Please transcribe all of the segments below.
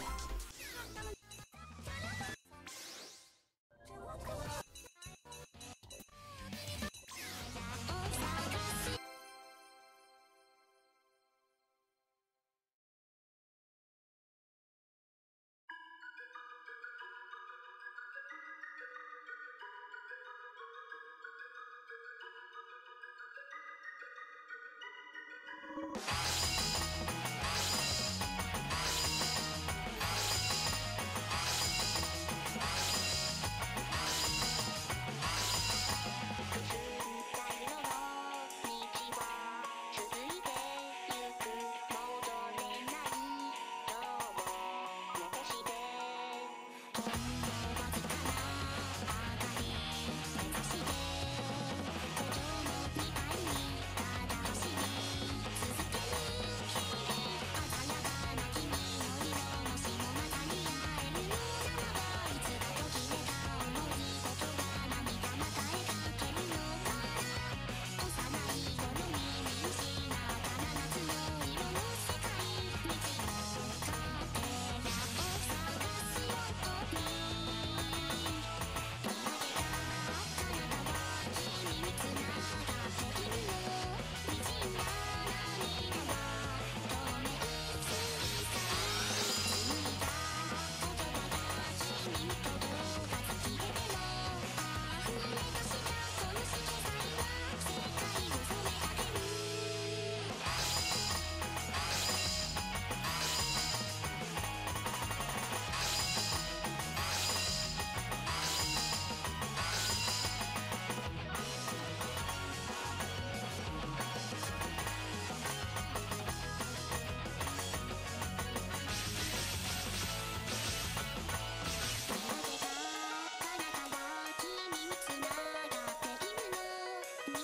you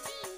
Beep.